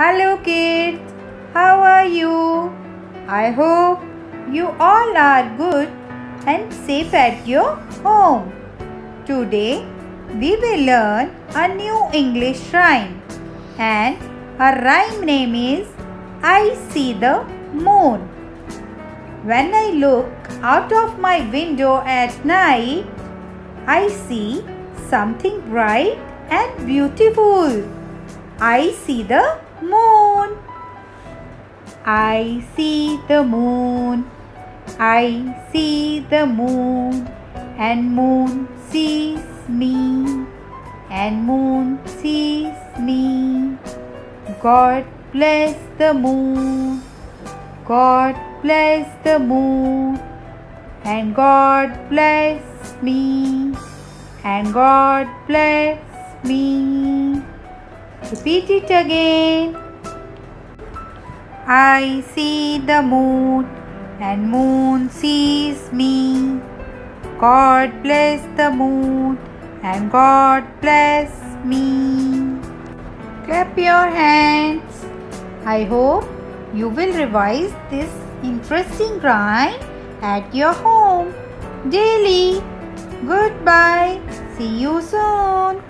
Hello kids, how are you? I hope you all are good and safe at your home. Today we will learn a new English rhyme and our rhyme name is I see the moon. When I look out of my window at night, I see something bright and beautiful. I see the moon. I see the moon. I see the moon. And moon sees me. And moon sees me. God bless the moon. God bless the moon. And God bless me. And God bless me. Repeat it again. I see the moon and moon sees me. God bless the moon and God bless me. Clap your hands. I hope you will revise this interesting rhyme at your home daily. Goodbye. See you soon.